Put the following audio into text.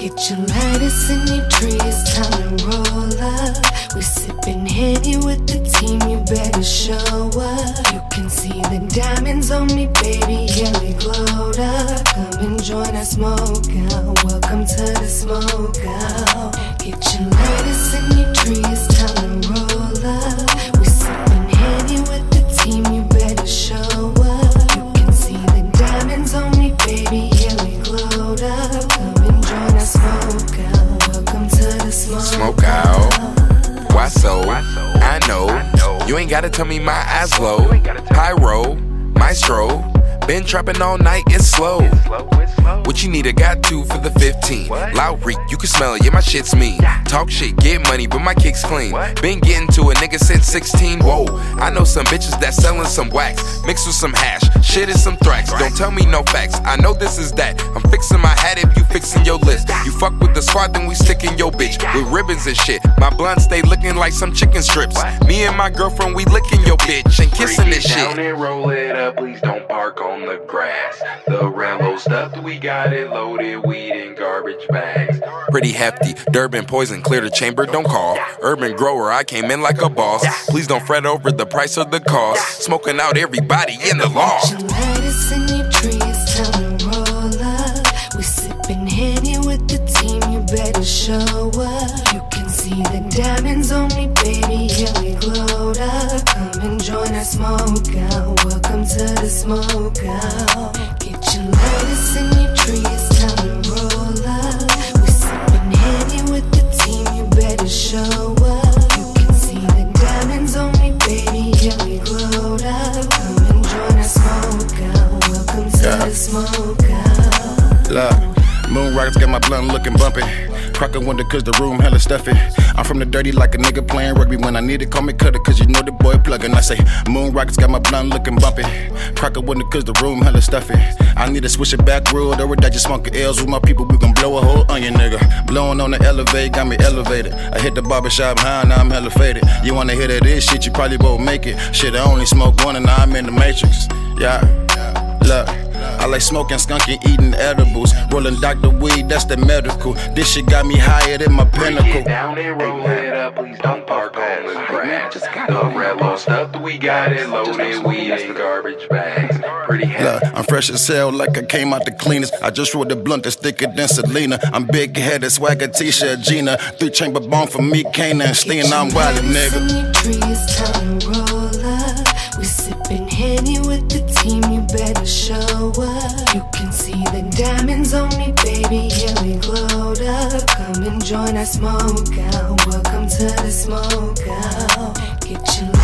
Get your lighters and your trees, time to roll up. We sipping Henny with the team, you better show up. You can see the diamonds on me, baby, yeah, we glowed up. Come and join us, smoke out. Welcome to the smoke out. Get your lighters and your trees, You ain't gotta tell me my eyes low. Pyro, maestro. Been trapping all night, it's slow. What you need, I got two for the 15. Lowry, you can smell it, yeah, my shit's mean. Talk shit, get money, but my kick's clean. Been getting to a nigga since 16. Whoa, I know some bitches that selling some wax, mixed with some hash. Shit is some thrax, don't tell me no facts. I know this is that. I'm fixing my hat fixing your list. You fuck with the squad, then we sticking your bitch with ribbons and shit. My blunt stay looking like some chicken strips. Me and my girlfriend, we licking your bitch and kissing this Down shit. and roll it up, please don't park on the grass. The Rambo stuff, we got it loaded, weed in garbage bags. Pretty hefty. Durban poison, clear the chamber, don't call. Urban grower, I came in like a boss. Please don't fret over the price or the cost. Smoking out everybody in the law. Henny with the team, you better show up. You can see the diamonds on me, baby, yeah, we glowed up. Come and join our smoke out. Welcome to the smoke out. Get your lighters and your trees, moon rockets got my blunt looking bumpy. Crack a window cause the room hella stuffy. I'm from the dirty like a nigga playing rugby. When I need it, call me cutter cause you know the boy plugging. I say, moon rockets got my blunt looking bumpy. Crack a window cause the room hella stuffy. I need to switch it back road or that just smoking L's with my people. We gon' blow a whole onion, nigga. Blowing on the elevate, got me elevated. I hit the barbershop high, now I'm hella faded. You wanna hear that this shit, you probably won't make it. Shit, I only smoke one and now I'm in the matrix. Yeah, look. I like smoking, skunk and eating edibles. Rolling Dr. Weed, that's the medical. This shit got me higher than my pinnacle. Get down and roll it up, please don't park on the grass. The red Rambo stuff, we got it loaded, We in garbage bags. Pretty Look. I'm fresh as hell, like I came out the cleanest. I just rolled the blunt that's thicker than Selena. I'm big headed, swagger t-shirt, Gina. Three chamber bomb for me, Cane and Steen. I'm wild, nigga. Better show up. You can see the diamonds on me, baby, yeah, we glowed up. Come and join our smoke out. Welcome to the smoke out. Get your